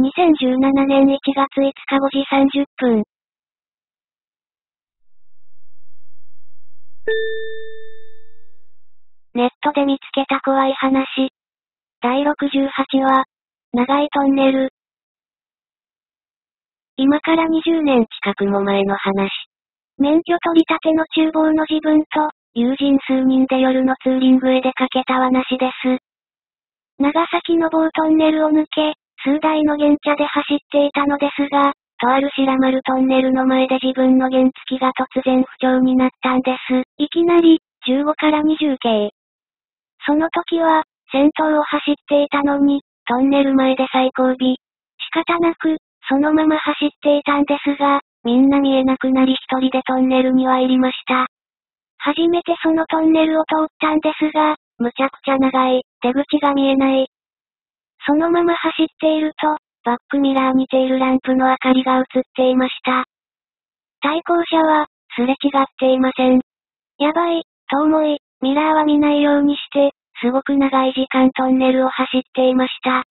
2017年1月5日5時30分。ネットで見つけた怖い話。第68話。長いトンネル。今から20年近くも前の話。免許取り立ての厨房の自分と、友人数人で夜のツーリングへ出かけた話です。長崎の某トンネルを抜け、数台の原茶で走っていたのですが、とある白丸トンネルの前で自分の原付きが突然不調になったんです。いきなり、15から20系。その時は、先頭を走っていたのに、トンネル前で最後尾。仕方なく、そのまま走っていたんですが、みんな見えなくなり一人でトンネルには入りました。初めてそのトンネルを通ったんですが、むちゃくちゃ長い、出口が見えない。そのまま走っていると、バックミラーにテールランプの明かりが映っていました。対向車は、すれ違っていません。やばい、と思い、ミラーは見ないようにして、すごく長い時間トンネルを走っていました。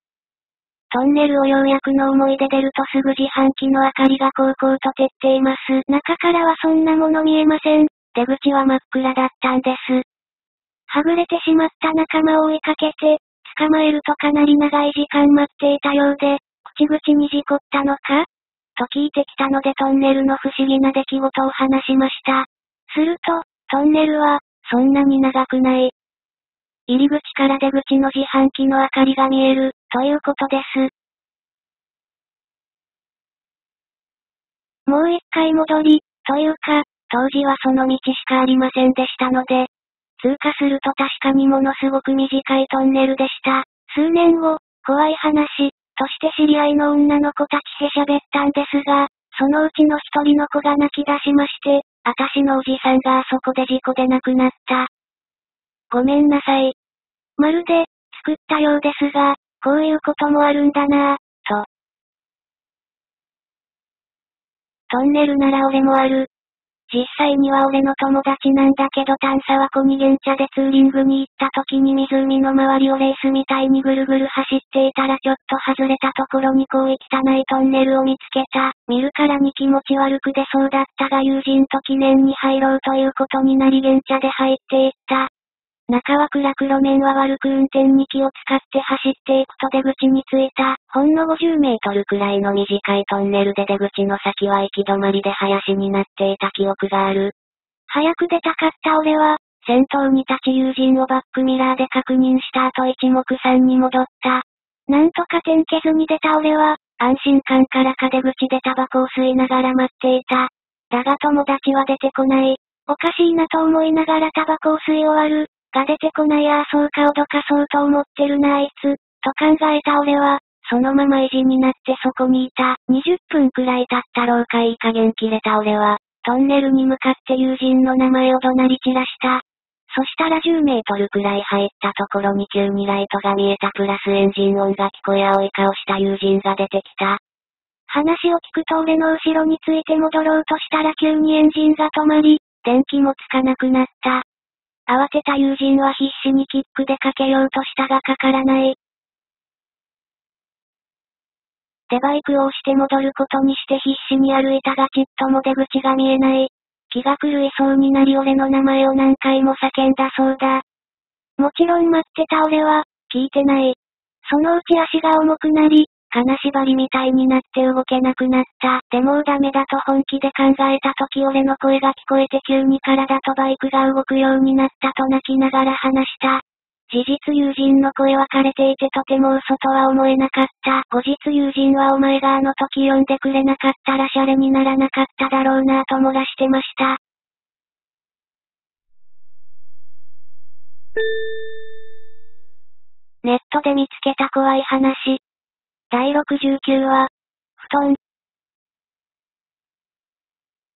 トンネルをようやくの思いで出るとすぐ自販機の明かりがこうこうと照っています。中からはそんなもの見えません。出口は真っ暗だったんです。はぐれてしまった仲間を追いかけて、捕まえるとかなり長い時間待っていたようで、口々に事故ったのか？と聞いてきたのでトンネルの不思議な出来事を話しました。すると、トンネルは、そんなに長くない。入り口から出口の自販機の明かりが見える、ということです。もう一回戻り、というか、当時はその道しかありませんでしたので、通過すると確かにものすごく短いトンネルでした。数年後、怖い話、として知り合いの女の子たちへ喋ったんですが、そのうちの一人の子が泣き出しまして、あたしのおじさんがあそこで事故で亡くなった。ごめんなさい。まるで、作ったようですが、こういうこともあるんだなぁ、と。トンネルなら俺もある。実際には俺の友達なんだけど探査は小二元茶でツーリングに行った時に湖の周りをレースみたいにぐるぐる走っていたらちょっと外れたところにこう汚いトンネルを見つけた。見るからに気持ち悪く出そうだったが友人と記念に入ろうということになり元茶で入っていった。中は暗く路面は悪く運転に気を使って走っていくと出口に着いた。ほんの50メートルくらいの短いトンネルで出口の先は行き止まりで林になっていた記憶がある。早く出たかった俺は、先頭に立ち友人をバックミラーで確認した後一目散に戻った。なんとか点けずに出た俺は、安心感からか出口でタバコを吸いながら待っていた。だが友達は出てこない。おかしいなと思いながらタバコを吸い終わる。が出てこないああそうか脅かそうと思ってるなあいつ、と考えた俺は、そのまま意地になってそこにいた。20分くらい経った廊下いい加減切れた俺は、トンネルに向かって友人の名前を怒鳴り散らした。そしたら10メートルくらい入ったところに急にライトが見えたプラスエンジン音が聞こえ青い顔した友人が出てきた。話を聞くと俺の後ろについて戻ろうとしたら急にエンジンが止まり、電気もつかなくなった。慌てた友人は必死にキックでかけようとしたがかからない。でバイクを押して戻ることにして必死に歩いたがちっとも出口が見えない。気が狂いそうになり俺の名前を何回も叫んだそうだ。もちろん待ってた俺は、聞いてない。そのうち足が重くなり、金縛りみたいになって動けなくなった。でもうダメだと本気で考えた時俺の声が聞こえて急に体とバイクが動くようになったと泣きながら話した。事実友人の声は枯れていてとても嘘とは思えなかった。後日友人はお前があの時呼んでくれなかったらシャレにならなかっただろうなぁと漏らしてました。ネットで見つけた怖い話。第69話、布団。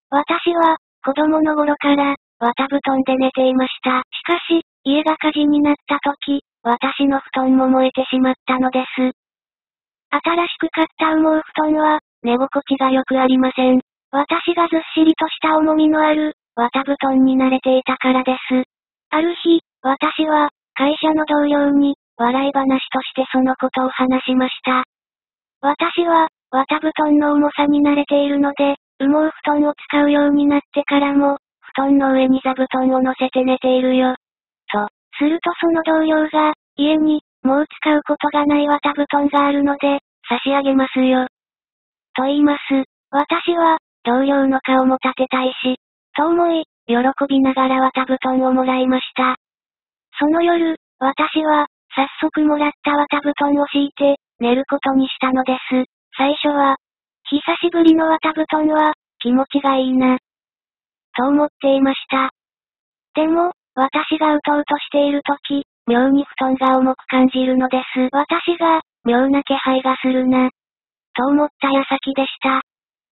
私は、子供の頃から、綿布団で寝ていました。しかし、家が火事になった時、私の布団も燃えてしまったのです。新しく買った羽毛布団は、寝心地が良くありません。私がずっしりとした重みのある、綿布団に慣れていたからです。ある日、私は、会社の同僚に、笑い話としてそのことを話しました。私は、綿布団の重さに慣れているので、羽毛布団を使うようになってからも、布団の上に座布団を乗せて寝ているよ。と、するとその同僚が、家に、もう使うことがない綿布団があるので、差し上げますよ。と言います。私は、同僚の顔も立てたいし、と思い、喜びながら綿布団をもらいました。その夜、私は、早速もらった綿布団を敷いて、寝ることにしたのです。最初は、久しぶりの綿布団は、気持ちがいいな。と思っていました。でも、私がうとうとしているとき、妙に布団が重く感じるのです。私が、妙な気配がするな。と思った矢先でした。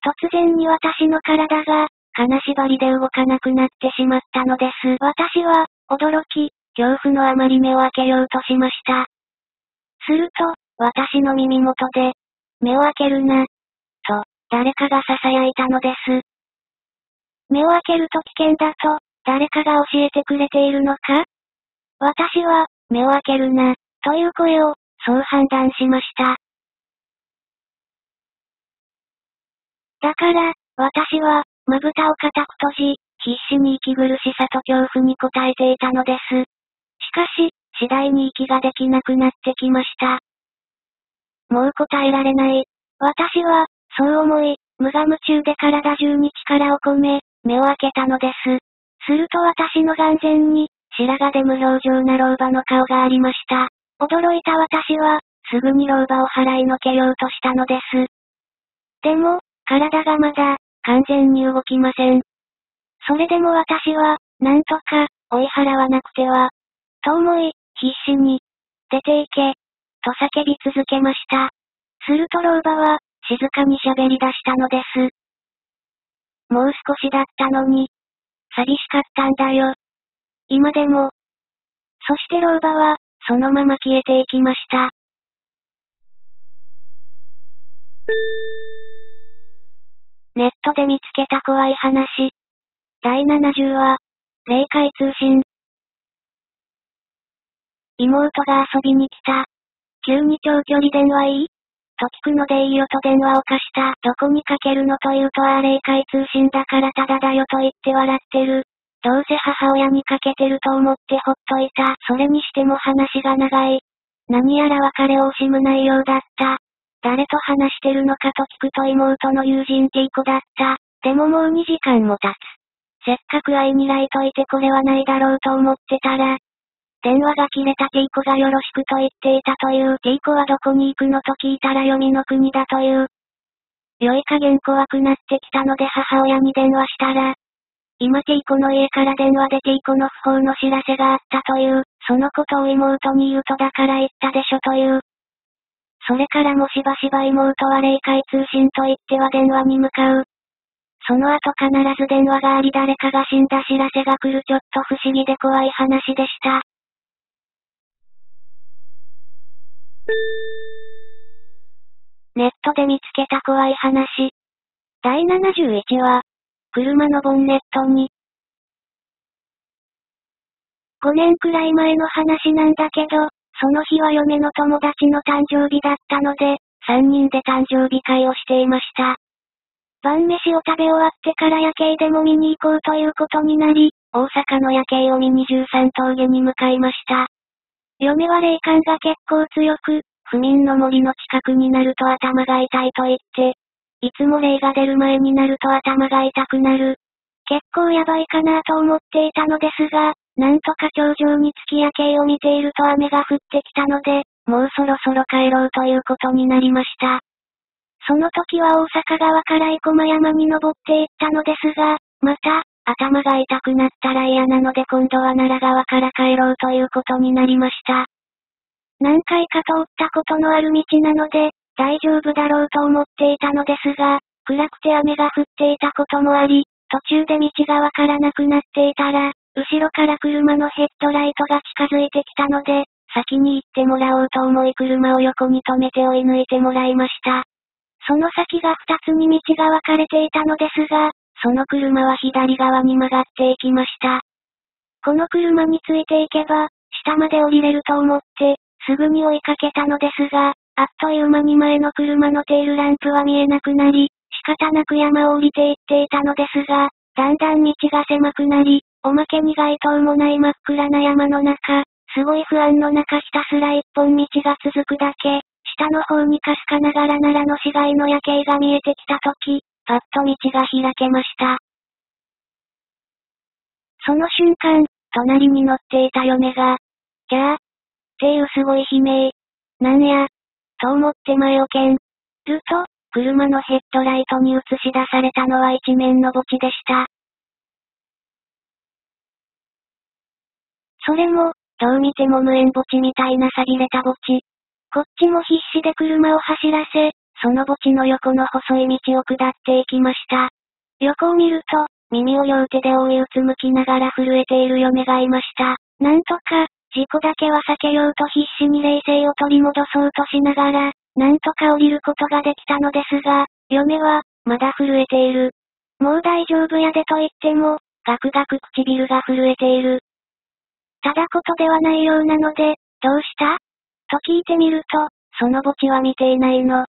突然に私の体が、金縛りで動かなくなってしまったのです。私は、驚き、恐怖のあまり目を開けようとしました。すると、私の耳元で、目を開けるな、と、誰かが囁いたのです。目を開けると危険だと、誰かが教えてくれているのか？私は、目を開けるな、という声を、そう判断しました。だから、私は、まぶたを固く閉じ、必死に息苦しさと恐怖に応えていたのです。しかし、次第に息ができなくなってきました。もう答えられない。私は、そう思い、無我夢中で体中に力を込め、目を開けたのです。すると私の眼前に、白髪で無表情な老婆の顔がありました。驚いた私は、すぐに老婆を払いのけようとしたのです。でも、体がまだ、完全に動きません。それでも私は、なんとか、追い払わなくては、と思い、必死に、出て行け、と叫び続けました。すると老婆は、静かに喋り出したのです。もう少しだったのに、寂しかったんだよ。今でも。そして老婆は、そのまま消えていきました。ネットで見つけた怖い話。第70話、霊界通信。妹が遊びに来た。急に長距離電話いい？と聞くのでいいよと電話を貸した。どこにかけるのと言うとあ霊界通信だからただだよと言って笑ってる。どうせ母親にかけてると思ってほっといた。それにしても話が長い。何やら別れを惜しむ内容だった。誰と話してるのかと聞くと妹の友人ティーコだった。でももう2時間も経つ。せっかく会いに来といてこれはないだろうと思ってたら、電話が切れたティーコがよろしくと言っていたという。ティーコはどこに行くのと聞いたら読みの国だという。良い加減怖くなってきたので母親に電話したら、今ティーコの家から電話でティーコの不法の知らせがあったという、そのことを妹に言うとだから言ったでしょという。それからもしばしば妹は霊界通信と言っては電話に向かう。その後必ず電話があり誰かが死んだ知らせが来るちょっと不思議で怖い話でした。ネットで見つけた怖い話。第71話。車のボンネットに。5年くらい前の話なんだけど、その日は嫁の友達の誕生日だったので、3人で誕生日会をしていました。晩飯を食べ終わってから夜景でも見に行こうということになり、大阪の夜景を見に13峠に向かいました。嫁は霊感が結構強く、不眠の森の近くになると頭が痛いと言って、いつも霊が出る前になると頭が痛くなる。結構やばいかなと思っていたのですが、なんとか頂上に月夜景を見ていると雨が降ってきたので、もうそろそろ帰ろうということになりました。その時は大阪側から生駒山に登っていったのですが、また、頭が痛くなったら嫌なので今度は奈良川から帰ろうということになりました。何回か通ったことのある道なので、大丈夫だろうと思っていたのですが、暗くて雨が降っていたこともあり、途中で道がわからなくなっていたら、後ろから車のヘッドライトが近づいてきたので、先に行ってもらおうと思い車を横に止めて追い抜いてもらいました。その先が二つに道が分かれていたのですが、その車は左側に曲がっていきました。この車についていけば、下まで降りれると思って、すぐに追いかけたのですが、あっという間に前の車のテールランプは見えなくなり、仕方なく山を降りていっていたのですが、だんだん道が狭くなり、おまけに街灯もない真っ暗な山の中、すごい不安の中ひたすら一本道が続くだけ、下の方にかすかながら奈良の市街の夜景が見えてきたとき、パッと道が開けました。その瞬間、隣に乗っていた嫁が、キャーっていうすごい悲鳴。なんや、と思って前をけん。ると、車のヘッドライトに映し出されたのは一面の墓地でした。それも、どう見ても無縁墓地みたいな錆びれた墓地。こっちも必死で車を走らせ、その墓地の横の細い道を下っていきました。横を見ると、耳を両手で覆いうつむきながら震えている嫁がいました。なんとか、事故だけは避けようと必死に冷静を取り戻そうとしながら、なんとか降りることができたのですが、嫁は、まだ震えている。もう大丈夫やでと言っても、ガクガク唇が震えている。ただことではないようなので、どうした？と聞いてみると、その墓地は見ていないの。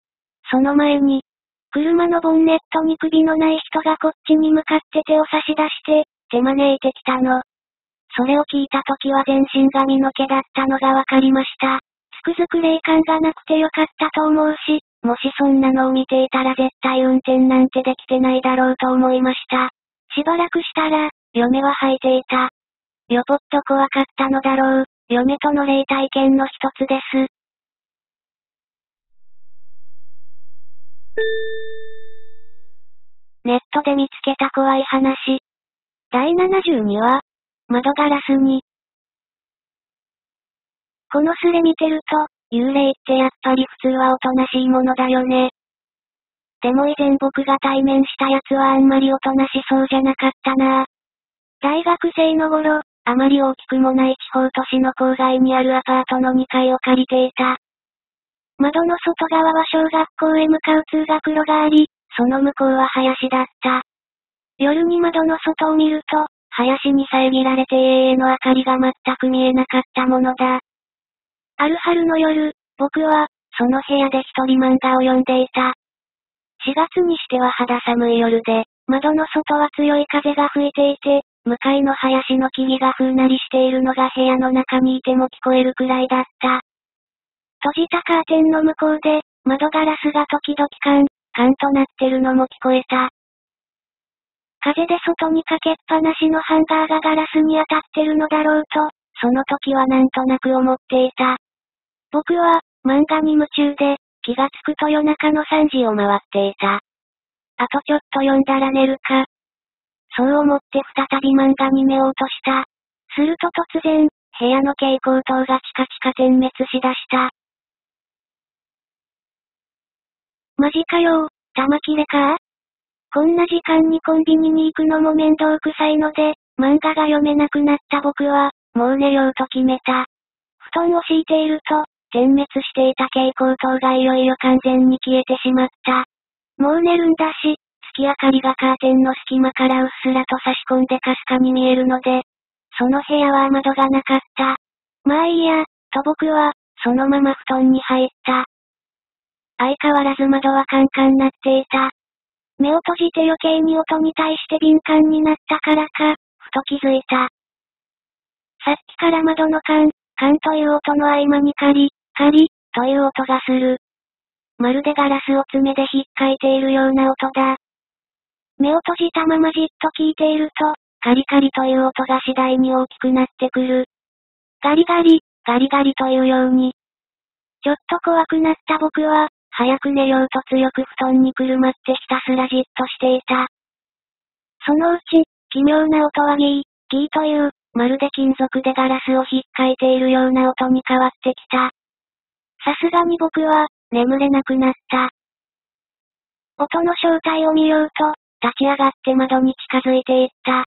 その前に、車のボンネットに首のない人がこっちに向かって手を差し出して、手招いてきたの。それを聞いた時は全身が身の毛だったのがわかりました。つくづく霊感がなくてよかったと思うし、もしそんなのを見ていたら絶対運転なんてできてないだろうと思いました。しばらくしたら、嫁は吐いていた。よぽっと怖かったのだろう。嫁との霊体験の一つです。ネットで見つけた怖い話。第72話、窓ガラスに。このスレ見てると、幽霊ってやっぱり普通はおとなしいものだよね。でも以前僕が対面したやつはあんまりおとなしそうじゃなかったな大学生の頃、あまり大きくもない地方都市の郊外にあるアパートの2階を借りていた。窓の外側は小学校へ向かう通学路があり、その向こうは林だった。夜に窓の外を見ると、林に遮られて家への明かりが全く見えなかったものだ。ある春の夜、僕は、その部屋で一人漫画を読んでいた。4月にしては肌寒い夜で、窓の外は強い風が吹いていて、向かいの林の木々がふんなりしているのが部屋の中にいても聞こえるくらいだった。閉じたカーテンの向こうで、窓ガラスが時々カン、カンとなってるのも聞こえた。風で外にかけっぱなしのハンガーがガラスに当たってるのだろうと、その時はなんとなく思っていた。僕は、漫画に夢中で、気がつくと夜中の3時を回っていた。あとちょっと読んだら寝るか。そう思って再び漫画に目を落とした。すると突然、部屋の蛍光灯がチカチカ点滅しだした。マジかよ玉切れか？こんな時間にコンビニに行くのも面倒くさいので、漫画が読めなくなった僕は、もう寝ようと決めた。布団を敷いていると、点滅していた蛍光灯がいよいよ完全に消えてしまった。もう寝るんだし、月明かりがカーテンの隙間からうっすらと差し込んでかすかに見えるので、その部屋は窓がなかった。まあいいや、と僕は、そのまま布団に入った。相変わらず窓はカンカンなっていた。目を閉じて余計に音に対して敏感になったからか、ふと気づいた。さっきから窓のカン、カンという音の合間にカリ、カリ、という音がする。まるでガラスを爪で引っかいているような音だ。目を閉じたままじっと聞いていると、カリカリという音が次第に大きくなってくる。ガリガリ、ガリガリというように。ちょっと怖くなった僕は、早く寝ようと強く布団にくるまってひたすらじっとしていた。そのうち、奇妙な音はギー、ギーという、まるで金属でガラスを引っかいているような音に変わってきた。さすがに僕は、眠れなくなった。音の正体を見ようと、立ち上がって窓に近づいていった。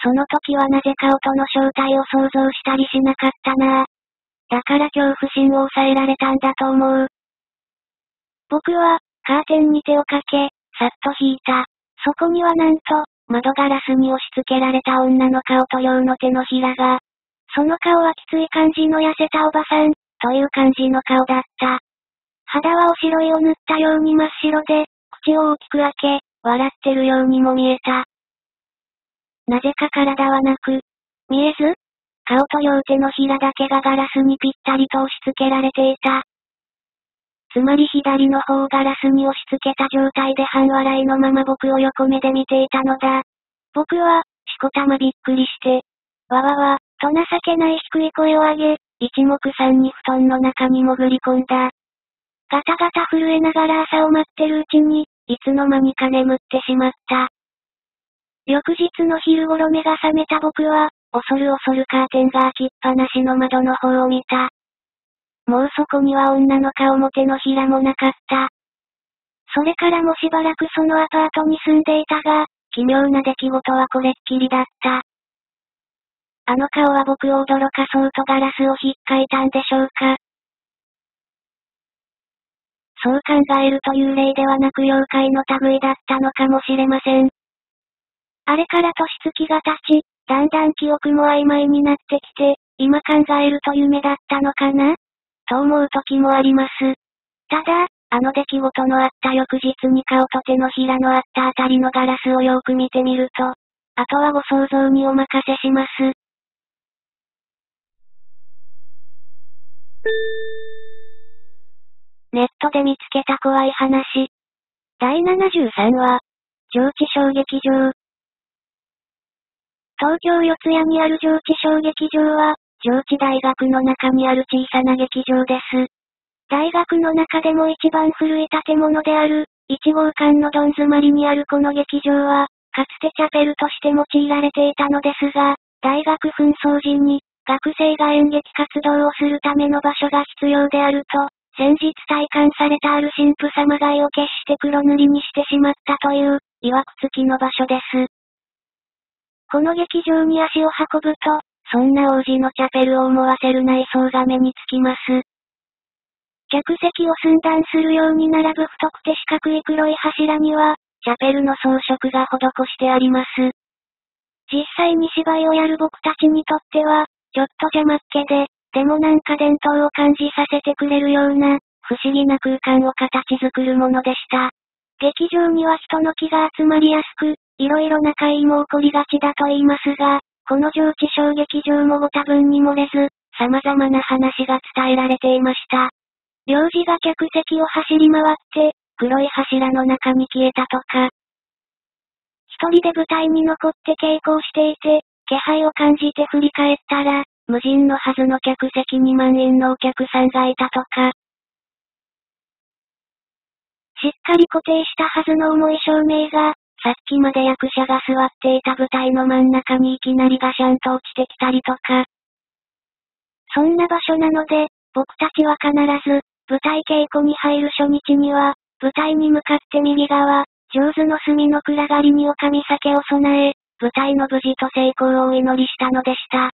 その時はなぜか音の正体を想像したりしなかったなぁ。だから恐怖心を抑えられたんだと思う。僕は、カーテンに手をかけ、さっと引いた。そこにはなんと、窓ガラスに押し付けられた女の顔と用の手のひらが。その顔はきつい感じの痩せたおばさん、という感じの顔だった。肌はおしろいを塗ったように真っ白で、口を大きく開け、笑ってるようにも見えた。なぜか体はなく、見えず顔と両手のひらだけがガラスにぴったりと押し付けられていた。つまり左の方をガラスに押し付けた状態で半笑いのまま僕を横目で見ていたのだ。僕は、しこたまびっくりして、わわわ、と情けない低い声を上げ、一目散に布団の中に潜り込んだ。ガタガタ震えながら朝を待ってるうちに、いつの間にか眠ってしまった。翌日の昼頃目が覚めた僕は、恐る恐るカーテンが開きっぱなしの窓の方を見た。もうそこには女の顔も手のひらもなかった。それからもしばらくそのアパートに住んでいたが、奇妙な出来事はこれっきりだった。あの顔は僕を驚かそうとガラスを引っかいたんでしょうか。そう考えると幽霊ではなく妖怪の類だったのかもしれません。あれから年月が経ち、だんだん記憶も曖昧になってきて、今考えると夢だったのかな？と思う時もあります。ただ、あの出来事のあった翌日に顔と手のひらのあったあたりのガラスをよく見てみると、あとはご想像にお任せします。ネットで見つけた怖い話。第73話、上智小劇場。東京四谷にある上智小劇場は、上智大学の中にある小さな劇場です。大学の中でも一番古い建物である、1号館のどん詰まりにあるこの劇場は、かつてチャペルとして用いられていたのですが、大学紛争時に、学生が演劇活動をするための場所が必要であると、先日体感されたある神父様が意を決して黒塗りにしてしまったという、曰く付きの場所です。この劇場に足を運ぶと、そんな王子のチャペルを思わせる内装が目につきます。客席を寸断するように並ぶ太くて四角い黒い柱には、チャペルの装飾が施してあります。実際に芝居をやる僕たちにとっては、ちょっと邪魔っ気で、でもなんか伝統を感じさせてくれるような、不思議な空間を形作るものでした。劇場には人の気が集まりやすく、いろいろな会も起こりがちだと言いますが、この上智小劇場もご多分に漏れず、様々な話が伝えられていました。領事が客席を走り回って、黒い柱の中に消えたとか。一人で舞台に残って稽古をしていて、気配を感じて振り返ったら、無人のはずの客席に万円のお客さんがいたとか。しっかり固定したはずの重い照明が、さっきまで役者が座っていた舞台の真ん中にいきなりガシャンと落ちてきたりとか。そんな場所なので、僕たちは必ず、舞台稽古に入る初日には、舞台に向かって右側、上手の隅の暗がりにお神酒を備え、舞台の無事と成功をお祈りしたのでした。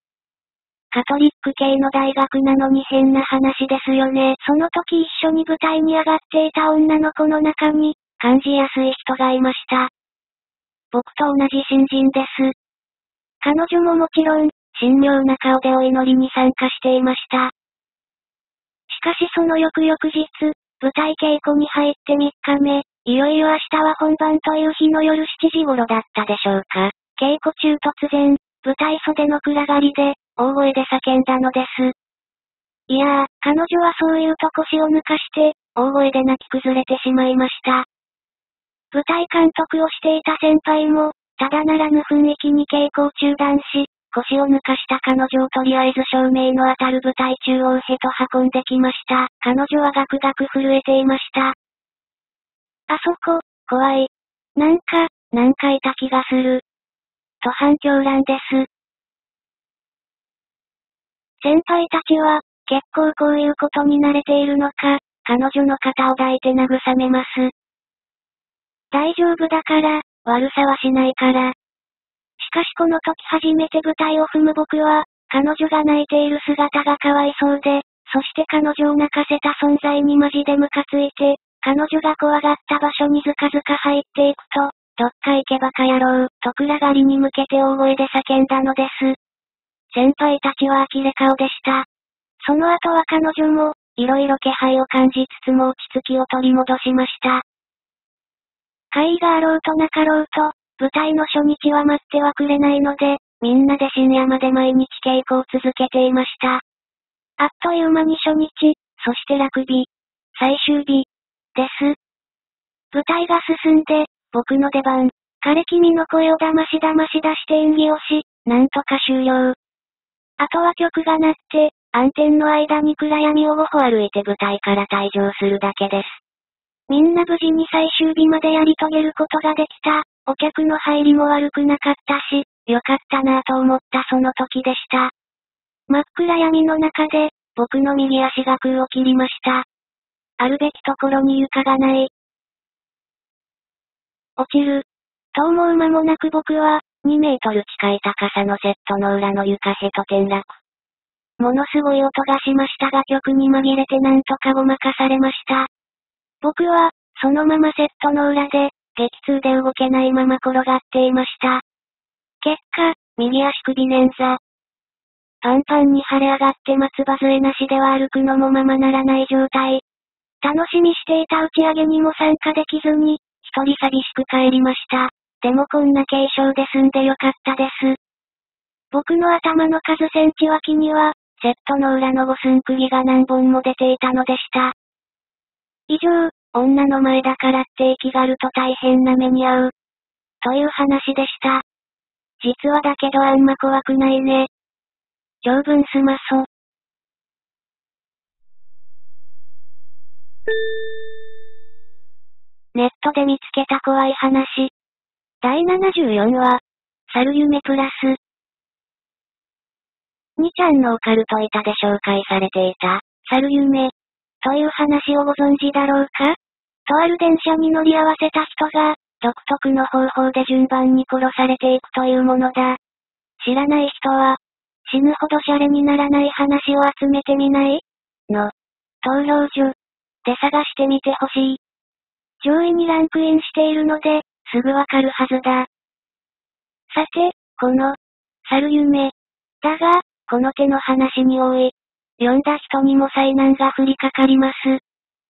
カトリック系の大学なのに変な話ですよね。その時一緒に舞台に上がっていた女の子の中に、感じやすい人がいました。僕と同じ新人です。彼女ももちろん、神妙な顔でお祈りに参加していました。しかしその翌々日、舞台稽古に入って3日目、いよいよ明日は本番という日の夜7時頃だったでしょうか。稽古中突然、舞台袖の暗がりで、大声で叫んだのです。いやー、彼女はそういうと腰を抜かして、大声で泣き崩れてしまいました。舞台監督をしていた先輩も、ただならぬ雰囲気に稽古を中断し、腰を抜かした彼女をとりあえず照明の当たる舞台中央へと運んできました。彼女はガクガク震えていました。あそこ、怖い。なんか、なんかいた気がする。と反響欄です。先輩たちは、結構こういうことに慣れているのか、彼女の肩を抱いて慰めます。大丈夫だから、悪さはしないから。しかしこの時初めて舞台を踏む僕は、彼女が泣いている姿がかわいそうで、そして彼女を泣かせた存在にマジでムカついて、彼女が怖がった場所にずかずか入っていくと、どっか行けばか野郎、と暗がりに向けて大声で叫んだのです。先輩たちは呆れ顔でした。その後は彼女も、色々気配を感じつつも落ち着きを取り戻しました。会議があろうとなかろうと、舞台の初日は待ってはくれないので、みんなで深夜まで毎日稽古を続けていました。あっという間に初日、そして落日、最終日、です。舞台が進んで、僕の出番。彼君の声をだましだまし出して演技をし、なんとか終了。あとは曲が鳴って、暗転の間に暗闇を5歩歩いて舞台から退場するだけです。みんな無事に最終日までやり遂げることができた。お客の入りも悪くなかったし、よかったなぁと思ったその時でした。真っ暗闇の中で、僕の右足が空を切りました。あるべきところに床がない。落ちる。と思う間もなく僕は、2メートル近い高さのセットの裏の床へと転落。ものすごい音がしましたが曲に紛れてなんとかごまかされました。僕は、そのままセットの裏で、激痛で動けないまま転がっていました。結果、右足首捻挫。パンパンに腫れ上がって松葉杖なしでは歩くのもままならない状態。楽しみしていた打ち上げにも参加できずに、一人寂しく帰りました。でもこんな軽傷で済んでよかったです。僕の頭の数センチ脇には、セットの裏の五寸釘が何本も出ていたのでした。以上、女の前だからって生きがると大変な目に遭う。という話でした。実はだけどあんま怖くないね。長文すまそ。ネットで見つけた怖い話。第74話、猿夢プラス。2ちゃんのオカルト板で紹介されていた、猿夢、という話をご存知だろうか？とある電車に乗り合わせた人が、独特の方法で順番に殺されていくというものだ。知らない人は、死ぬほどシャレにならない話を集めてみない？の、投票所、で探してみてほしい。上位にランクインしているので、すぐわかるはずだ。さて、この、猿夢。だが、この手の話に多い。読んだ人にも災難が降りかかります。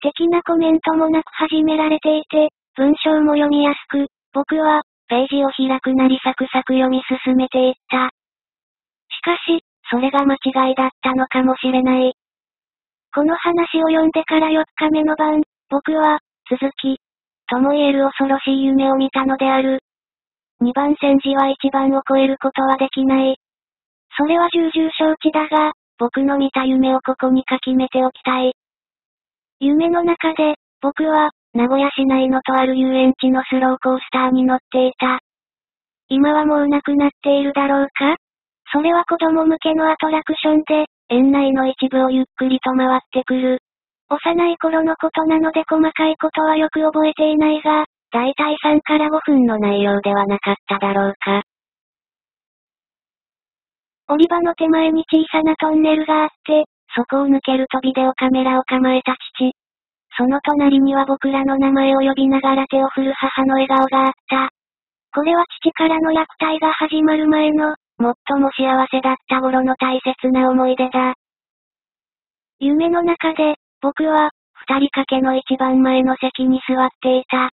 的なコメントもなく始められていて、文章も読みやすく、僕は、ページを開くなりサクサク読み進めていった。しかし、それが間違いだったのかもしれない。この話を読んでから4日目の晩、僕は、続き、とも言える恐ろしい夢を見たのである。2番戦時は1番を超えることはできない。それは重々承知だが、僕の見た夢をここに書きめておきたい。夢の中で、僕は、名古屋市内のとある遊園地のスローコースターに乗っていた。今はもうなくなっているだろうか？それは子供向けのアトラクションで、園内の一部をゆっくりと回ってくる。幼い頃のことなので細かいことはよく覚えていないが、だいたい3から5分の内容ではなかっただろうか。降り場の手前に小さなトンネルがあって、そこを抜けるとビデオカメラを構えた父。その隣には僕らの名前を呼びながら手を振る母の笑顔があった。これは父からの虐待が始まる前の、最も幸せだった頃の大切な思い出だ。夢の中で、僕は、二人掛けの一番前の席に座っていた。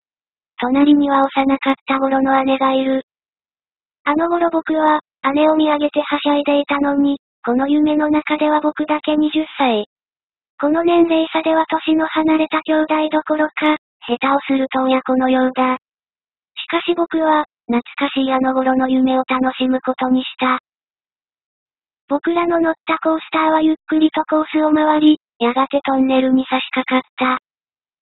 隣には幼かった頃の姉がいる。あの頃僕は、姉を見上げてはしゃいでいたのに、この夢の中では僕だけ20歳。この年齢差では年の離れた兄弟どころか、下手をすると親子のようだ。しかし僕は、懐かしいあの頃の夢を楽しむことにした。僕らの乗ったコースターはゆっくりとコースを回り、やがてトンネルに差し掛かった。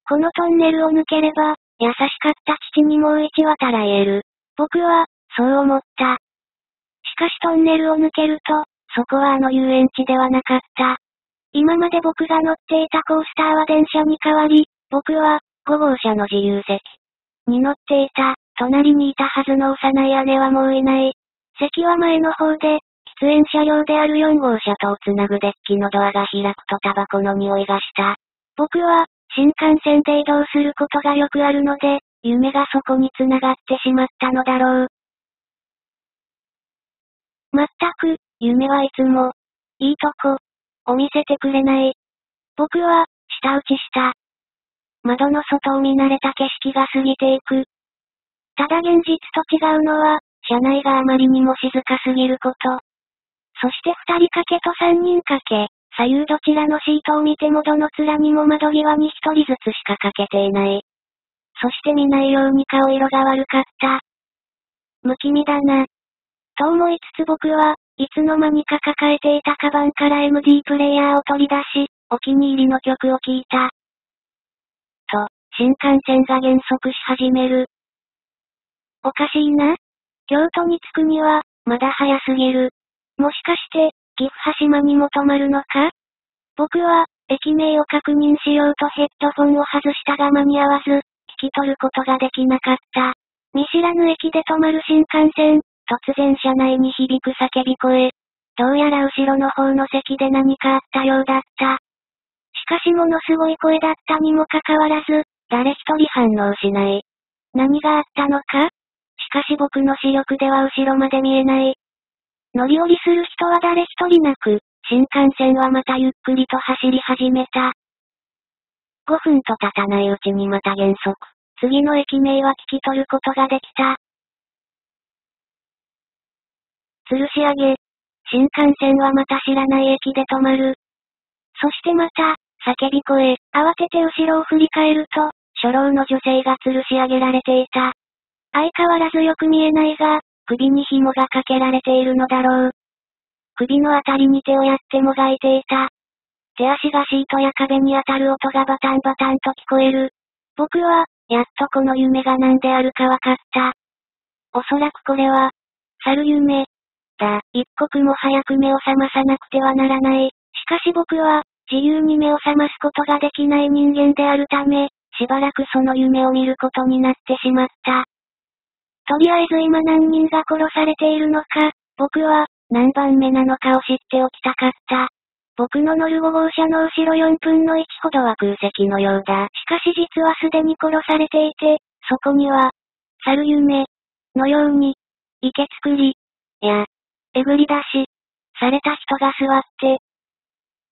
このトンネルを抜ければ、優しかった父にもう一渡らえる。僕は、そう思った。しかしトンネルを抜けると、そこはあの遊園地ではなかった。今まで僕が乗っていたコースターは電車に変わり、僕は、5号車の自由席に乗っていた。隣にいたはずの幼い姉はもういない。席は前の方で、喫煙車両である4号車とをつなぐデッキのドアが開くとタバコの匂いがした。僕は、新幹線で移動することがよくあるので、夢がそこに繋がってしまったのだろう。まったく、夢はいつも、いいとこ、を見せてくれない。僕は、舌打ちした。窓の外を見慣れた景色が過ぎていく。ただ現実と違うのは、車内があまりにも静かすぎること。そして二人掛けと三人掛け、左右どちらのシートを見てもどの面にも窓際に一人ずつしかかけていない。そして見ないように顔色が悪かった。不気味だな。と思いつつ僕は、いつの間にか抱えていたカバンから MD プレイヤーを取り出し、お気に入りの曲を聴いた。と、新幹線が減速し始める。おかしいな京都に着くには、まだ早すぎる。もしかして、岐阜羽島にも止まるのか？僕は、駅名を確認しようとヘッドフォンを外したが間に合わず、聞き取ることができなかった。見知らぬ駅で止まる新幹線、突然車内に響く叫び声。どうやら後ろの方の席で何かあったようだった。しかしものすごい声だったにもかかわらず、誰一人反応しない。何があったのか？しかし僕の視力では後ろまで見えない。乗り降りする人は誰一人なく、新幹線はまたゆっくりと走り始めた。5分と経たないうちにまた減速。次の駅名は聞き取ることができた。吊るし上げ。新幹線はまた知らない駅で止まる。そしてまた、叫び声、慌てて後ろを振り返ると、初老の女性が吊るし上げられていた。相変わらずよく見えないが、首に紐がかけられているのだろう。首のあたりに手をやってもがいていた。手足がシートや壁に当たる音がバタンバタンと聞こえる。僕は、やっとこの夢が何であるかわかった。おそらくこれは、猿夢。だ、一刻も早く目を覚まさなくてはならない。しかし僕は、自由に目を覚ますことができない人間であるため、しばらくその夢を見ることになってしまった。とりあえず今何人が殺されているのか、僕は、何番目なのかを知っておきたかった。僕の乗る5号車の後ろ4分の1ほどは空席のようだ。しかし実はすでに殺されていて、そこには、猿夢、のように、池作り、や、えぐり出し、された人が座って、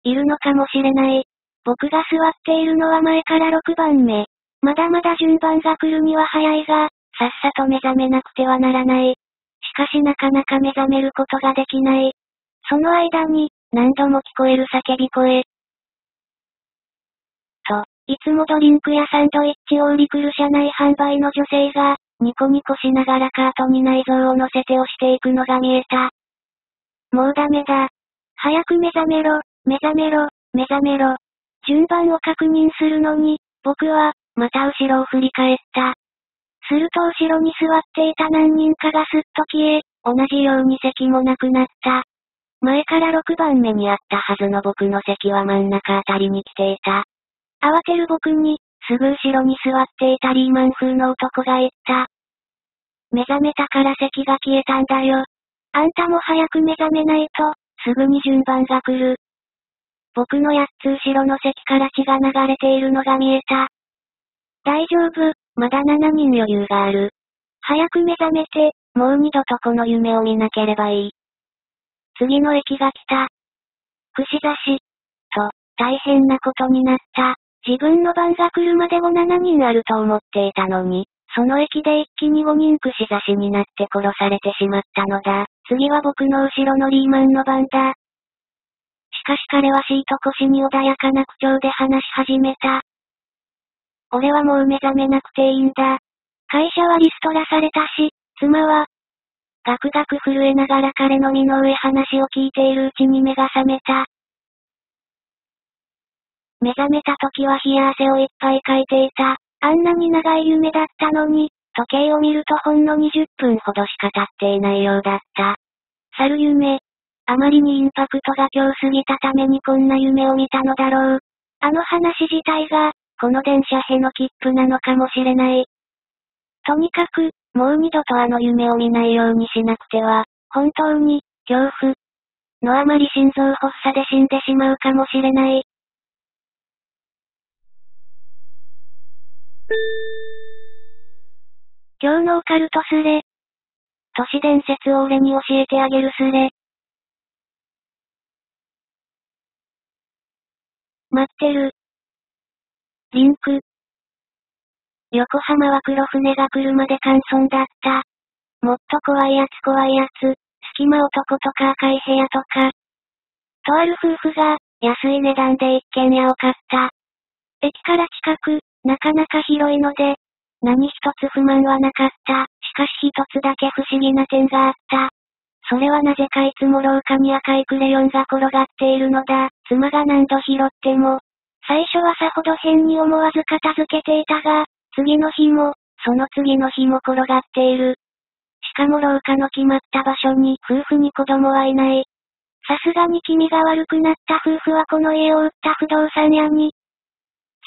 いるのかもしれない。僕が座っているのは前から6番目。まだまだ順番が来るには早いが、さっさと目覚めなくてはならない。しかしなかなか目覚めることができない。その間に、何度も聞こえる叫び声。と、いつもドリンクやサンドイッチを売り来る車内販売の女性が、ニコニコしながらカートに内臓を乗せて押していくのが見えた。もうダメだ。早く目覚めろ、目覚めろ、目覚めろ。順番を確認するのに、僕は、また後ろを振り返った。すると後ろに座っていた何人かがすっと消え、同じように席もなくなった。前から6番目にあったはずの僕の席は真ん中あたりに来ていた。慌てる僕に、すぐ後ろに座っていたリーマン風の男が言った。目覚めたから席が消えたんだよ。あんたも早く目覚めないと、すぐに順番が来る。僕の8つ後ろの席から血が流れているのが見えた。大丈夫、まだ7人余裕がある。早く目覚めて、もう二度とこの夢を見なければいい。次の駅が来た。串刺し。と、大変なことになった。自分の番が来るまでも7人あると思っていたのに、その駅で一気に5人串刺しになって殺されてしまったのだ。次は僕の後ろのリーマンの番だ。しかし彼はシート越しに穏やかな口調で話し始めた。俺はもう目覚めなくていいんだ。会社はリストラされたし、妻は、ガクガク震えながら彼の身の上話を聞いているうちに目が覚めた。目覚めた時は冷や汗をいっぱいかいていた。あんなに長い夢だったのに、時計を見るとほんの20分ほどしか経っていないようだった。猿夢。あまりにインパクトが強すぎたためにこんな夢を見たのだろう。あの話自体が、この電車への切符なのかもしれない。とにかく、もう二度とあの夢を見ないようにしなくては、本当に、恐怖のあまり心臓発作で死んでしまうかもしれない。今日のオカルトスレ。都市伝説を俺に教えてあげるスレ。待ってる。リンク。横浜は黒船が来るまで乾村だった。もっと怖いやつ怖いやつ、隙間男とか赤い部屋とか。とある夫婦が、安い値段で一軒家を買った。駅から近く、なかなか広いので、何一つ不満はなかった。しかし一つだけ不思議な点があった。それはなぜかいつも廊下に赤いクレヨンが転がっているのだ。妻が何度拾っても、最初はさほど変に思わず片付けていたが、次の日も、その次の日も転がっている。しかも廊下の決まった場所に夫婦に子供はいない。さすがに気味が悪くなった夫婦はこの家を売った不動産屋に、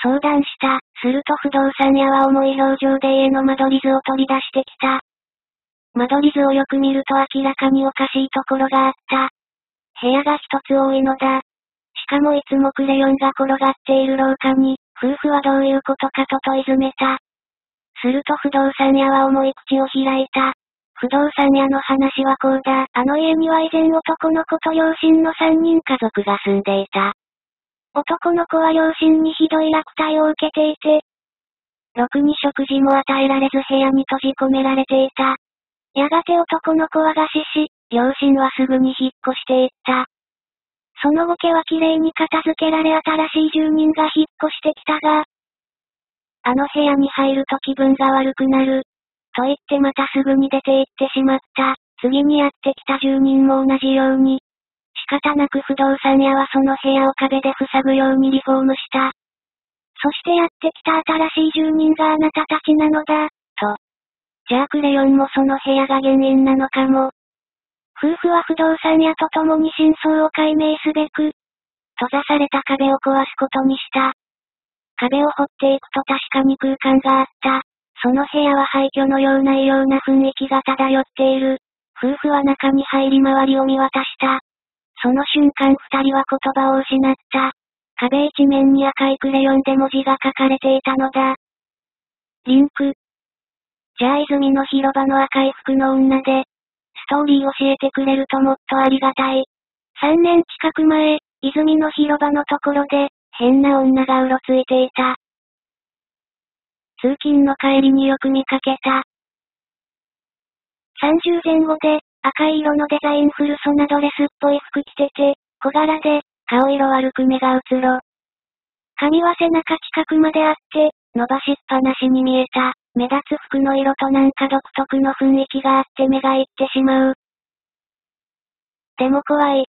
相談した。すると不動産屋は重い表情で家の間取り図を取り出してきた。間取り図をよく見ると明らかにおかしいところがあった。部屋が一つ多いのだ。しかもいつもクレヨンが転がっている廊下に、夫婦はどういうことかと問い詰めた。すると不動産屋は重い口を開いた。不動産屋の話はこうだ。あの家には以前男の子と両親の3人家族が住んでいた。男の子は両親にひどい虐待を受けていて、ろくに食事も与えられず部屋に閉じ込められていた。やがて男の子は餓死し、両親はすぐに引っ越していった。その後家はきれいに片付けられ新しい住人が引っ越してきたが、あの部屋に入ると気分が悪くなる。と言ってまたすぐに出て行ってしまった。次にやってきた住人も同じように。仕方なく不動産屋はその部屋を壁で塞ぐようにリフォームした。そしてやってきた新しい住人があなたたちなのだ、と。じゃあクレヨンもその部屋が原因なのかも。夫婦は不動産屋と共に真相を解明すべく、閉ざされた壁を壊すことにした。壁を掘っていくと確かに空間があった。その部屋は廃墟のような異様な雰囲気が漂っている。夫婦は中に入り周りを見渡した。その瞬間二人は言葉を失った。壁一面に赤いクレヨンで文字が書かれていたのだ。リンク。じゃあ泉の広場の赤い服の女で、ストーリー教えてくれるともっとありがたい。3年近く前、泉の広場のところで、変な女がうろついていた。通勤の帰りによく見かけた。30前後で、赤い色のデザインフルソナドレスっぽい服着てて、小柄で、顔色悪く目がうつろ。髪は背中近くまであって、伸ばしっぱなしに見えた。目立つ服の色となんか独特の雰囲気があって目がいってしまう。でも怖い。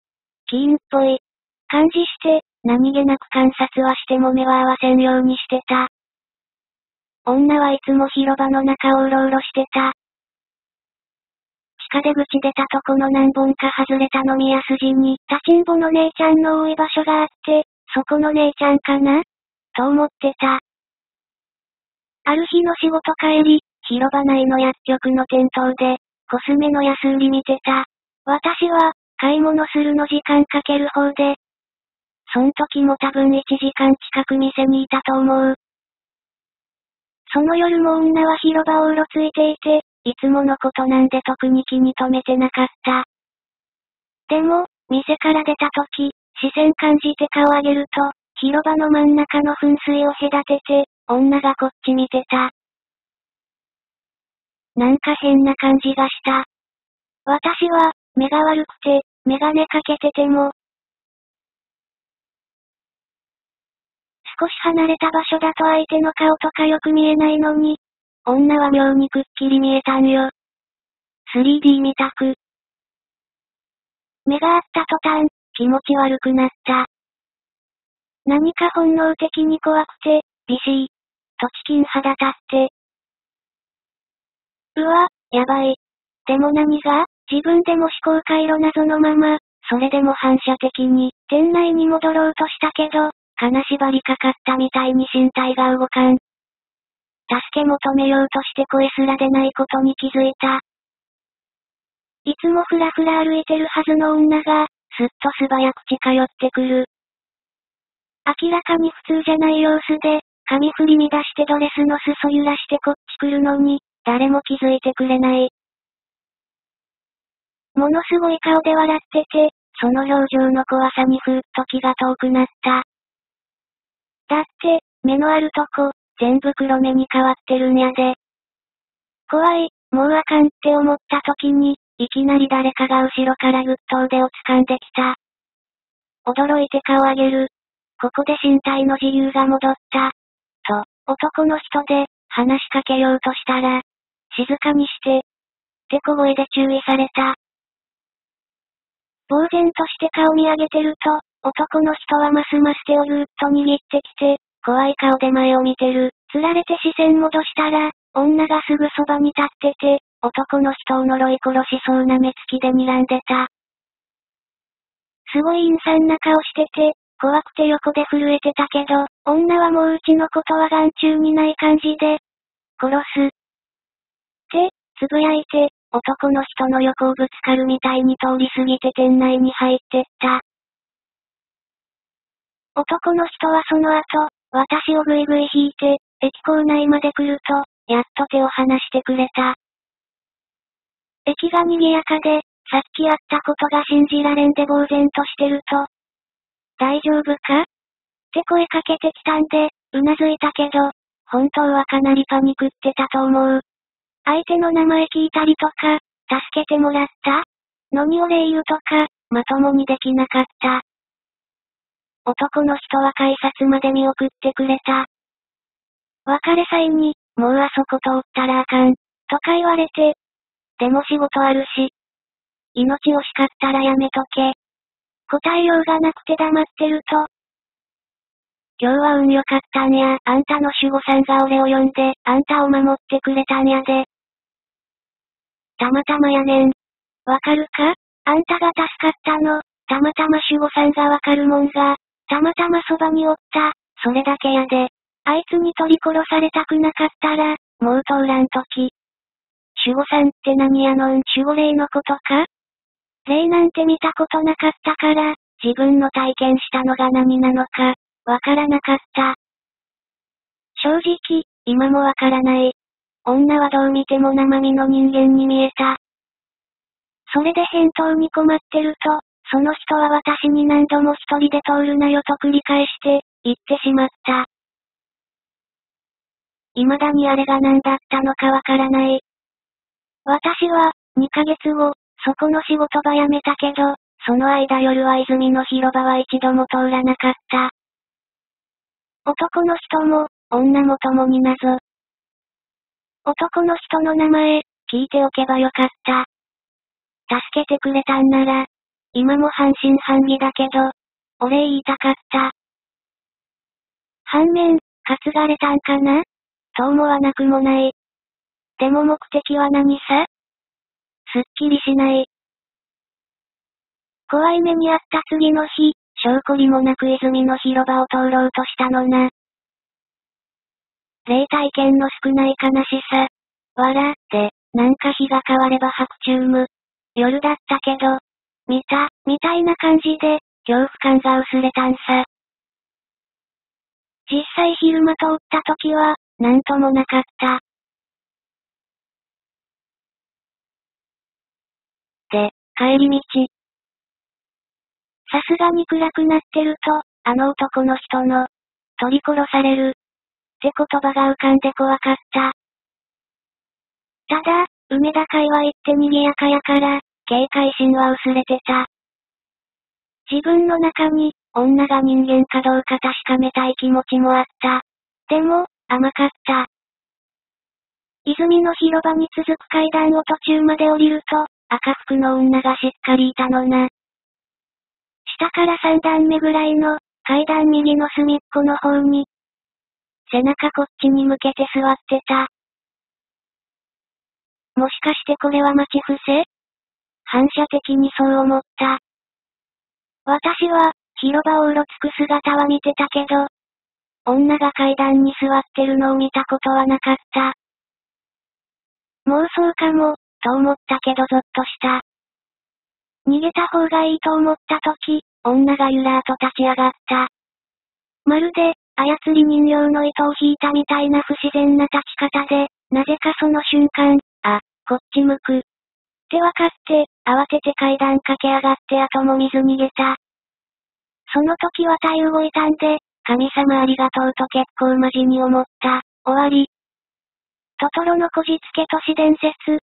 キーンっぽい。感じして、何気なく観察はしても目は合わせんようにしてた。女はいつも広場の中をうろうろしてた。出口出たとこの何本か外れた飲み屋筋に、立ちんぼの姉ちゃんの多い場所があって、そこの姉ちゃんかな？と思ってた。ある日の仕事帰り、広場内の薬局の店頭で、コスメの安売り見てた。私は、買い物するの時間かける方で。そん時も多分1時間近く店にいたと思う。その夜も女は広場をうろついていて、いつものことなんで特に気に留めてなかった。でも、店から出た時、視線感じて顔上げると、広場の真ん中の噴水を隔てて、女がこっち見てた。なんか変な感じがした。私は、目が悪くて、メガネかけてても、少し離れた場所だと相手の顔とかよく見えないのに、女は妙にくっきり見えたんよ。3D 見たく。目が合った途端、気持ち悪くなった。何か本能的に怖くて、ビシー。とチキン肌立って。うわ、やばい。でも何が？自分でも思考回路謎のまま、それでも反射的に、店内に戻ろうとしたけど、金縛りかかったみたいに身体が動かん。助け求めようとして声すら出ないことに気づいた。いつもふらふら歩いてるはずの女が、すっと素早く近寄ってくる。明らかに普通じゃない様子で、髪振り乱してドレスの裾揺らしてこっち来るのに、誰も気づいてくれない。ものすごい顔で笑ってて、その表情の怖さにふっと気が遠くなった。だって、目のあるとこ、全部黒目に変わってるんやで。怖い、もうあかんって思った時に、いきなり誰かが後ろからぐっと腕を掴んできた。驚いて顔上げる。ここで身体の自由が戻った。と、男の人で、話しかけようとしたら、静かにして、って小声で注意された。呆然として顔見上げてると、男の人はますます手をぐーっと握ってきて、怖い顔で前を見てる。釣られて視線戻したら、女がすぐそばに立ってて、男の人を呪い殺しそうな目つきで睨んでた。すごい陰惨な顔してて、怖くて横で震えてたけど、女はもううちのことは眼中にない感じで、殺す。って、つぶやいて、男の人の横をぶつかるみたいに通り過ぎて店内に入ってった。男の人はその後、私をぐいぐい引いて、駅構内まで来ると、やっと手を離してくれた。駅が賑やかで、さっきやったことが信じられんで呆然としてると、大丈夫か？って声かけてきたんで、うなずいたけど、本当はかなりパニクってたと思う。相手の名前聞いたりとか、助けてもらった？のにお礼言うとか、まともにできなかった。男の人は改札まで見送ってくれた。別れ際に、もうあそこ通ったらあかん、とか言われて。でも仕事あるし。命惜しかったらやめとけ。答えようがなくて黙ってると。今日は運良かったんや。あんたの守護さんが俺を呼んで、あんたを守ってくれたんやで。たまたまやねん。わかるか？あんたが助かったの。たまたま守護さんがわかるもんが、たまたまそばにおった。それだけやで。あいつに取り殺されたくなかったら、もう通らんとき。守護さんって何やのん守護霊のことか？霊なんて見たことなかったから、自分の体験したのが何なのか、わからなかった。正直、今もわからない。女はどう見ても生身の人間に見えた。それで返答に困ってると、その人は私に何度も一人で通るなよと繰り返して、言ってしまった。未だにあれが何だったのかわからない。私は、2ヶ月後、そこの仕事場辞めたけど、その間夜は泉の広場は一度も通らなかった。男の人も、女も共に謎。男の人の名前、聞いておけばよかった。助けてくれたんなら、今も半信半疑だけど、お礼言いたかった。反面、担がれたんかな？と思わなくもない。でも目的は何さすっきりしない。怖い目にあった次の日、証拠りもなく泉の広場を通ろうとしたのな。霊体験の少ない悲しさ。わら、で、なんか日が変われば白チューム。夜だったけど、見た、みたいな感じで、恐怖感が薄れたんさ。実際昼間通った時は、なんともなかった。で、帰り道。さすがに暗くなってると、あの男の人の、取り殺される。って言葉が浮かんで怖かった。ただ、梅田界隈って賑やかやから、警戒心は薄れてた。自分の中に、女が人間かどうか確かめたい気持ちもあった。でも、甘かった。泉の広場に続く階段を途中まで降りると、赤服の女がしっかりいたのな。下から三段目ぐらいの、階段右の隅っこの方に、背中こっちに向けて座ってた。もしかしてこれは待ち伏せ？反射的にそう思った。私は、広場をうろつく姿は見てたけど、女が階段に座ってるのを見たことはなかった。妄想かも、と思ったけどゾッとした。逃げた方がいいと思った時、女がゆらーと立ち上がった。まるで、操り人形の糸を引いたみたいな不自然な立ち方で、なぜかその瞬間、あ、こっち向く。ってわかって、慌てて階段駆け上がって後も水逃げた。その時は体動いたんで、神様ありがとうと結構マジに思った。終わり。トトロのこじつけ都市伝説。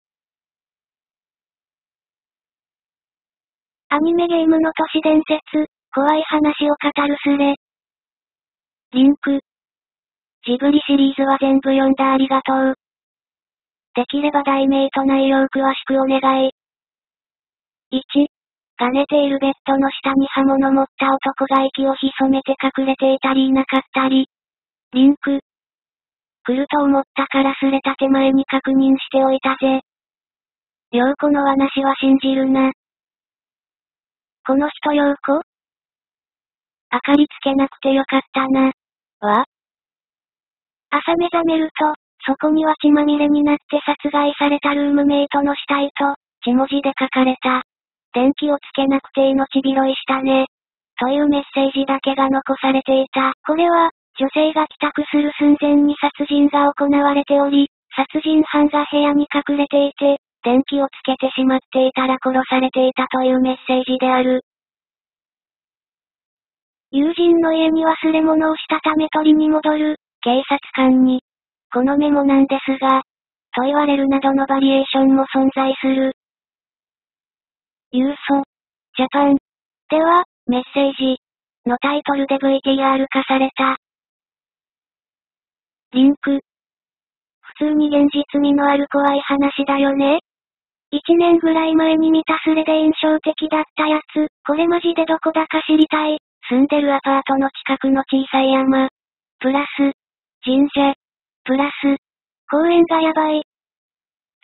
アニメゲームの都市伝説、怖い話を語るスレ。リンク。ジブリシリーズは全部読んだありがとう。できれば題名と内容詳しくお願い。1、が寝ているベッドの下に刃物持った男が息を潜めて隠れていたりいなかったり。リンク。来ると思ったからすれた手前に確認しておいたぜ。陽子の話は信じるな。この人陽子？明かりつけなくてよかったな。わ朝目覚めると、そこには血まみれになって殺害されたルームメイトの死体と、血文字で書かれた。電気をつけなくて命拾いしたね。というメッセージだけが残されていた。これは、女性が帰宅する寸前に殺人が行われており、殺人犯が部屋に隠れていて、電気をつけてしまっていたら殺されていたというメッセージである。友人の家に忘れ物をしたため取りに戻る、警察官に。このメモなんですが、と言われるなどのバリエーションも存在する。ユーソ、ジャパン。では、メッセージのタイトルで VTR 化された。リンク。普通に現実味のある怖い話だよね一年ぐらい前に見たスレで印象的だったやつ、これマジでどこだか知りたい。住んでるアパートの近くの小さい山。プラス、神社。プラス、公園がやばい。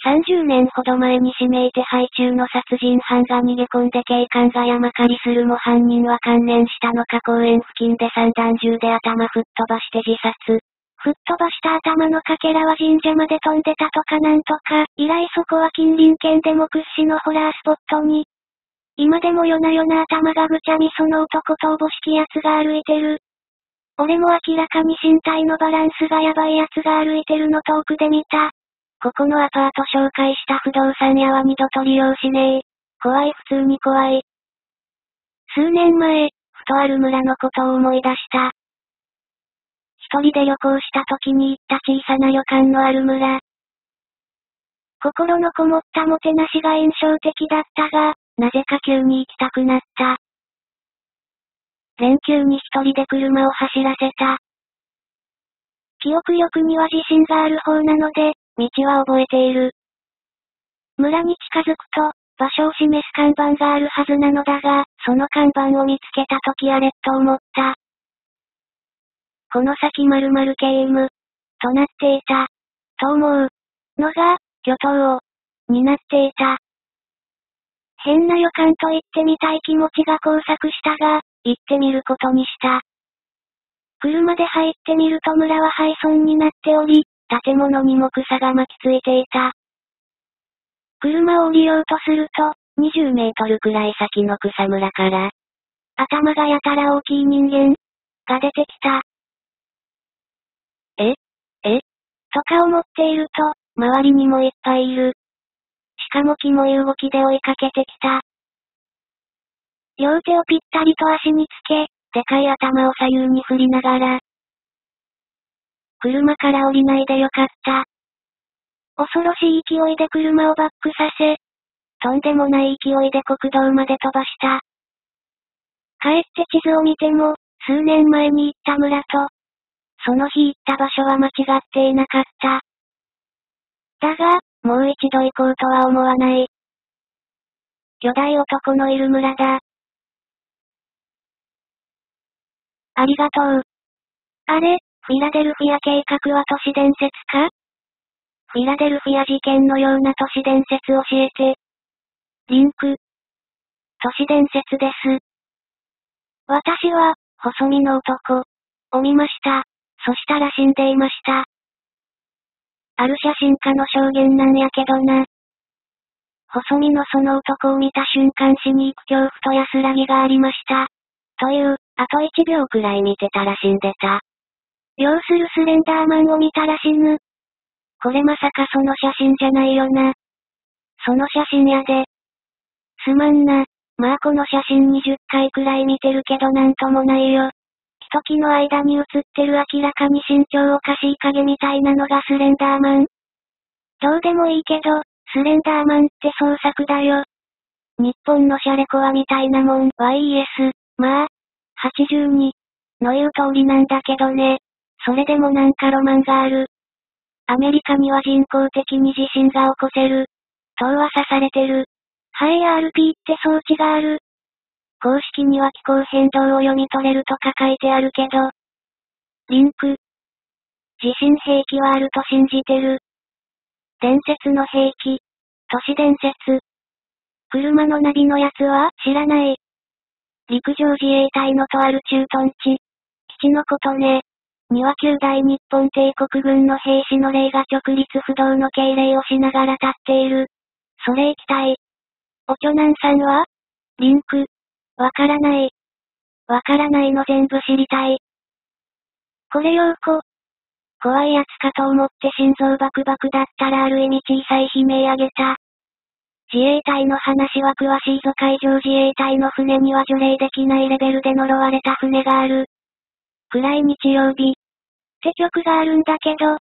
30年ほど前に指名手配中の殺人犯が逃げ込んで警官が山狩りするも犯人は関連したのか公園付近で散弾銃で頭吹っ飛ばして自殺。吹っ飛ばした頭のかけらは神社まで飛んでたとかなんとか、以来そこは近隣県でも屈指のホラースポットに。今でも夜な夜な頭がぐちゃにその男とおぼしき奴が歩いてる。俺も明らかに身体のバランスがやばい奴が歩いてるの遠くで見た。ここのアパート紹介した不動産屋は二度と利用しねえ。怖い普通に怖い。数年前、ふとある村のことを思い出した。一人で旅行した時に行った小さな旅館のある村。心のこもったもてなしが印象的だったが、なぜか急に行きたくなった。連休に一人で車を走らせた。記憶力には自信がある方なので、道は覚えている。村に近づくと、場所を示す看板があるはずなのだが、その看板を見つけた時あれと思った。この先〇〇ゲーム、となっていた、と思う、のが、巨頭を、になっていた。変な予感と言ってみたい気持ちが交錯したが、行ってみることにした。車で入ってみると村は廃村になっており、建物にも草が巻きついていた。車を降りようとすると、20メートルくらい先の草むらから、頭がやたら大きい人間、が出てきた。え？え？とか思っていると、周りにもいっぱいいる。しかもキモい動きで追いかけてきた。両手をぴったりと足につけ、でかい頭を左右に振りながら、車から降りないでよかった。恐ろしい勢いで車をバックさせ、とんでもない勢いで国道まで飛ばした。帰って地図を見ても、数年前に行った村と、その日行った場所は間違っていなかった。だが、もう一度行こうとは思わない。巨大男のいる村だ。ありがとう。あれ、フィラデルフィア計画は都市伝説か？フィラデルフィア事件のような都市伝説教えて。リンク。都市伝説です。私は、細身の男、を見ました。そしたら死んでいました。ある写真家の証言なんやけどな。細身のその男を見た瞬間死に行く恐怖と安らぎがありました。という、あと1秒くらい見てたら死んでた。要するスレンダーマンを見たら死ぬ。これまさかその写真じゃないよな。その写真やで。すまんな。まあこの写真20回くらい見てるけどなんともないよ。ひと木の間に映ってる明らかに身長おかしい影みたいなのがスレンダーマン。どうでもいいけど、スレンダーマンって創作だよ。日本のシャレコアみたいなもん、YES、まあ、82の言う通りなんだけどね。それでもなんかロマンがある。アメリカには人工的に地震が起こせる。塔は刺されてる。ハイ RP って装置がある。公式には気候変動を読み取れるとか書いてあるけど。リンク。地震兵器はあると信じてる。伝説の兵器。都市伝説。車のナビのやつは知らない。陸上自衛隊のとある駐屯地。基地のことね。には旧大日本帝国軍の兵士の霊が直立不動の敬礼をしながら立っている。それ行きたい。おちょなんさんは？リンク。わからない。わからないの全部知りたい。これようこ。怖いやつかと思って心臓バクバクだったらある意味小さい悲鳴あげた。自衛隊の話は詳しいぞ海上自衛隊の船には除霊できないレベルで呪われた船がある。暗い日曜日。って曲があるんだけど、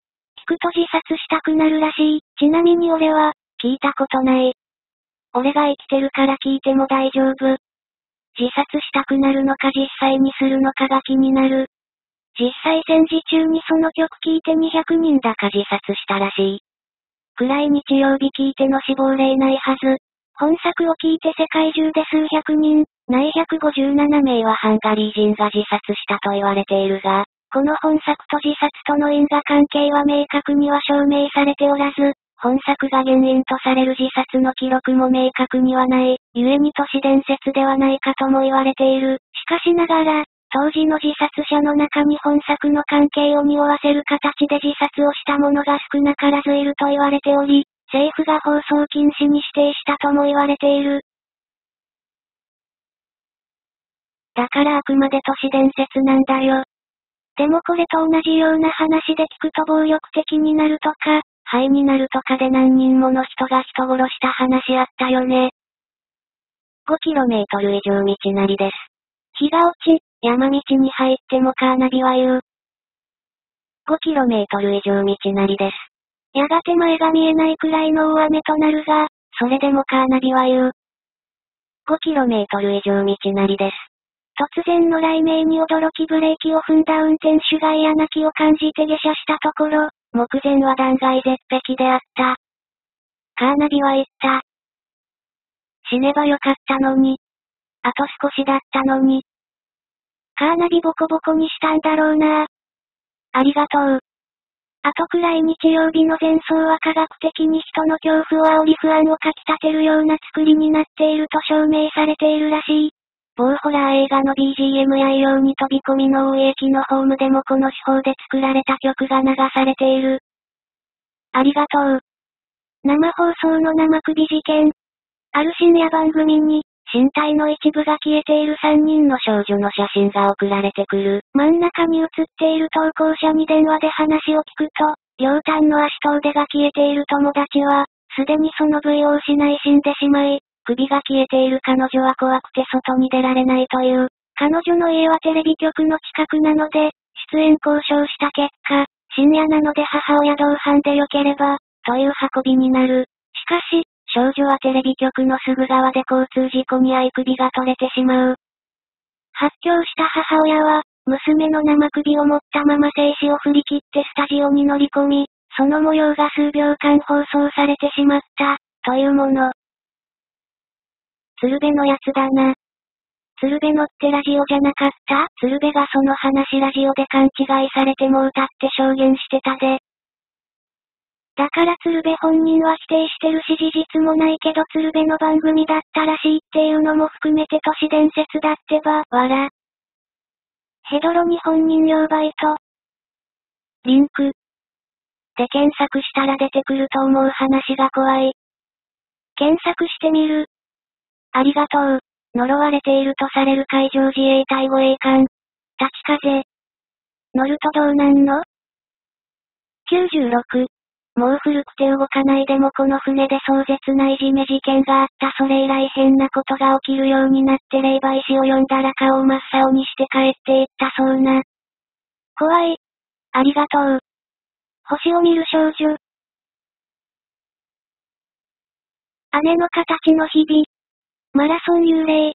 聞くと自殺したくなるらしい。ちなみに俺は、聞いたことない。俺が生きてるから聞いても大丈夫。自殺したくなるのか実際にするのかが気になる。実際戦時中にその曲聴いて200人だか自殺したらしい。暗い日曜日聞いての死亡例ないはず。本作を聞いて世界中で数百人、内157名はハンガリー人が自殺したと言われているが、この本作と自殺との因果関係は明確には証明されておらず、本作が原因とされる自殺の記録も明確にはない、故に都市伝説ではないかとも言われている。しかしながら、当時の自殺者の中に本作の関係を匂わせる形で自殺をした者が少なからずいると言われており、政府が放送禁止に指定したとも言われている。だからあくまで都市伝説なんだよ。でもこれと同じような話で聞くと暴力的になるとか、灰になるとかで何人もの人が人殺した話あったよね。5km 以上道なりです。日が落ち、山道に入ってもカーナビは言う。5km 以上道なりです。やがて前が見えないくらいの大雨となるが、それでもカーナビは言う。5km 以上道なりです。突然の雷鳴に驚きブレーキを踏んだ運転手が嫌な気を感じて下車したところ、目前は断崖絶壁であった。カーナビは言った。死ねばよかったのに。あと少しだったのに。カーナビボコボコにしたんだろうなありがとう。後くらい日曜日の前奏は科学的に人の恐怖を煽り不安をかき立てるような作りになっていると証明されているらしい。某ホラー映画の BGM や異様に飛び込みの大駅のホームでもこの手法で作られた曲が流されている。ありがとう。生放送の生首事件。ある深夜番組に、身体の一部が消えている3人の少女の写真が送られてくる。真ん中に写っている投稿者に電話で話を聞くと、両端の足と腕が消えている友達は、すでにその部位を失い死んでしまい、首が消えている彼女は怖くて外に出られないという。彼女の家はテレビ局の近くなので、出演交渉した結果、深夜なので母親同伴でよければ、という運びになる。しかし、少女はテレビ局のすぐ側で交通事故に遭い首が取れてしまう。発狂した母親は、娘の生首を持ったまま静止を振り切ってスタジオに乗り込み、その模様が数秒間放送されてしまった、というもの。鶴瓶のやつだな。鶴瓶のってラジオじゃなかった？鶴瓶がその話ラジオで勘違いされても歌って証言してたで。だから鶴瓶本人は否定してるし事実もないけど鶴瓶の番組だったらしいっていうのも含めて都市伝説だってば、わら。ヘドロに本人用バイト。リンク。で検索したら出てくると思う話が怖い。検索してみる。ありがとう。呪われているとされる海上自衛隊護衛艦。立ち風。乗るとどうなんの ?96。もう古くて動かないでもこの船で壮絶ないじめ事件があったそれ以来変なことが起きるようになって霊媒師を呼んだら顔を真っ青にして帰っていったそうな。怖い。ありがとう。星を見る少女。姉の形の日々。マラソン幽霊。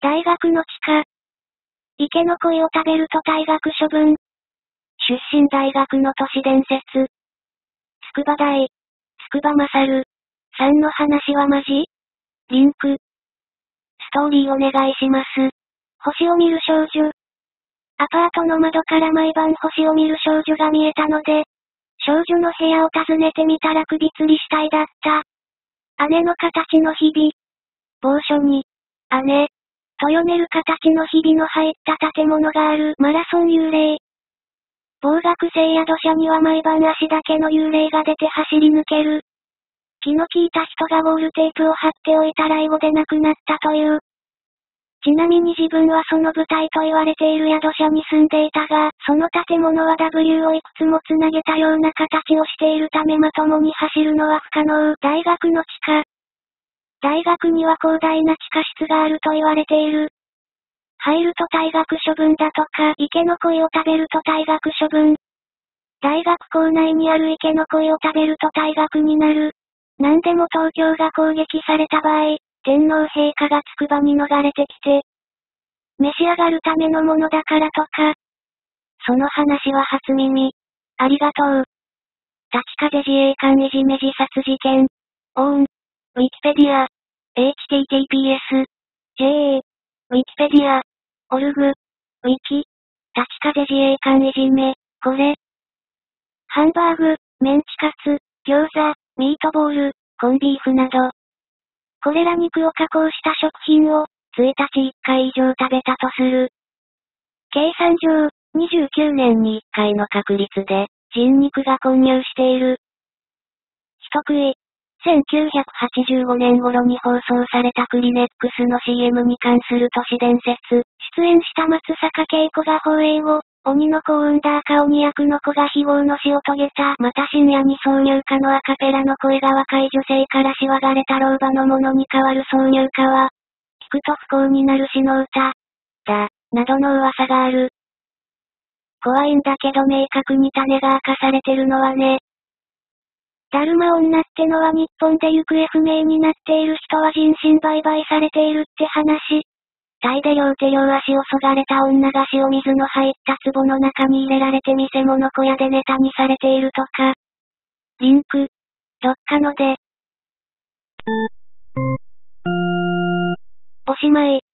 大学の地下。池の鯉を食べると退学処分。出身大学の都市伝説。筑波大。筑波勝。さんの話はマジリンク。ストーリーお願いします。星を見る少女。アパートの窓から毎晩星を見る少女が見えたので、少女の部屋を訪ねてみたら首吊り死体だった。姉の形の日々。某所に、姉、と読める形の日々の入った建物があるマラソン幽霊。某学生宿舎には毎晩足だけの幽霊が出て走り抜ける。気の利いた人がゴールテープを貼っておいたら英語で亡くなったという。ちなみに自分はその舞台と言われている宿舎に住んでいたが、その建物は W をいくつもつなげたような形をしているためまともに走るのは不可能。大学の地下。大学には広大な地下室があると言われている。入ると退学処分だとか、池の鯉を食べると退学処分。大学校内にある池の鯉を食べると退学になる。何でも東京が攻撃された場合、天皇陛下が筑波に逃れてきて、召し上がるためのものだからとか。その話は初耳。ありがとう。立風自衛官いじめ自殺事件。オーン。ウィキペディア。https.ja. ウィキペディア。オルグ、ウィキ、立ち風自衛官いじめ、これ。ハンバーグ、メンチカツ、餃子、ミートボール、コンビーフなど。これら肉を加工した食品を、1日1回以上食べたとする。計算上、29年に1回の確率で、人肉が混入している。一食い。1985年頃に放送されたクリネックスの CM に関する都市伝説。出演した松坂慶子が放映後、鬼の子を産んだ赤鬼役の子が非業の死を遂げた。また深夜に挿入歌のアカペラの声が若い女性からしわがれた老婆のものに変わる挿入歌は、聞くと不幸になる死の歌。だ、などの噂がある。怖いんだけど明確に種が明かされてるのはね。ダルマ女ってのは日本で行方不明になっている人は人身売買されているって話。タイで両手両足をそがれた女が塩水の入った壺の中に入れられて見せ物小屋でネタにされているとか。リンク。どっかので。おしまい。